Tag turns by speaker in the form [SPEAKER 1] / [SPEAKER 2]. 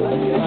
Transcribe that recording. [SPEAKER 1] Hallelujah.